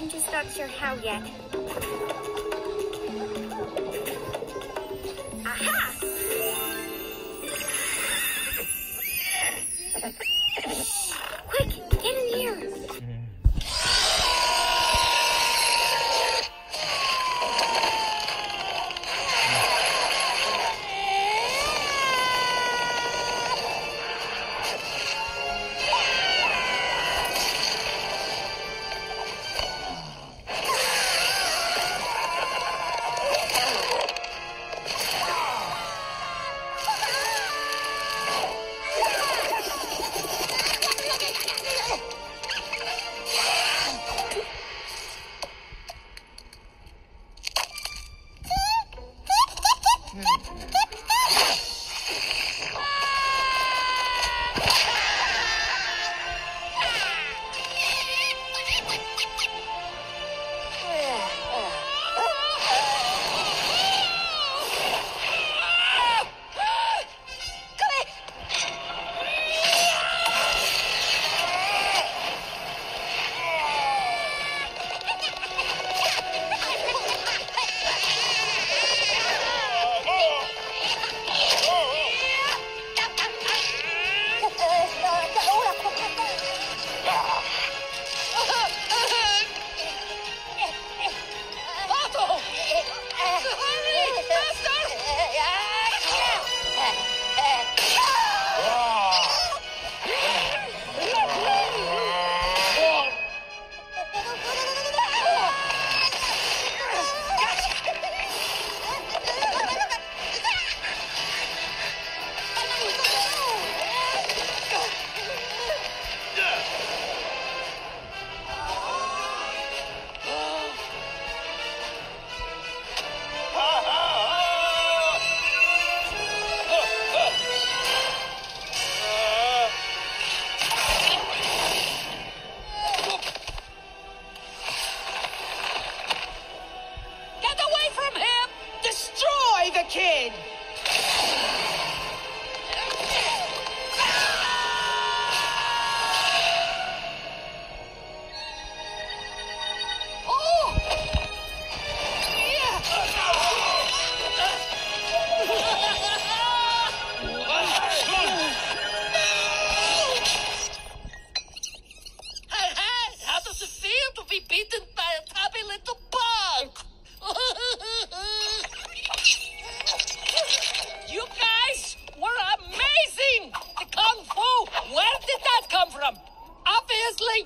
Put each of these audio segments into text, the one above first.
I'm just not sure how yet. Hey! kid.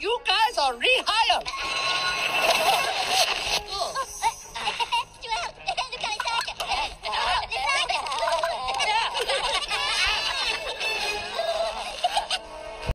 you guys are rehired.